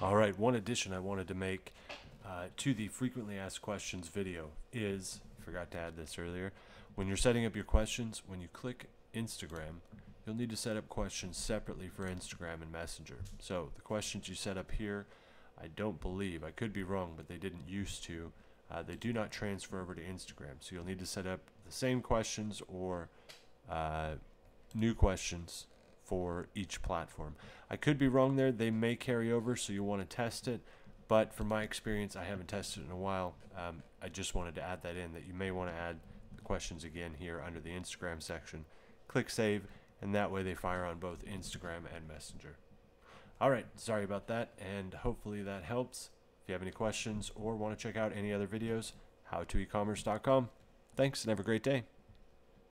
All right, one addition I wanted to make uh, to the frequently asked questions video is forgot to add this earlier. When you're setting up your questions, when you click Instagram, you'll need to set up questions separately for Instagram and Messenger. So the questions you set up here, I don't believe, I could be wrong, but they didn't used to. Uh, they do not transfer over to Instagram. So you'll need to set up the same questions or uh, new questions for each platform. I could be wrong there. They may carry over, so you'll want to test it. But from my experience, I haven't tested it in a while. Um, I just wanted to add that in that you may want to add the questions again here under the Instagram section. Click save, and that way they fire on both Instagram and Messenger. All right, sorry about that, and hopefully that helps. If you have any questions or want to check out any other videos, how2ecommerce.com. Thanks and have a great day.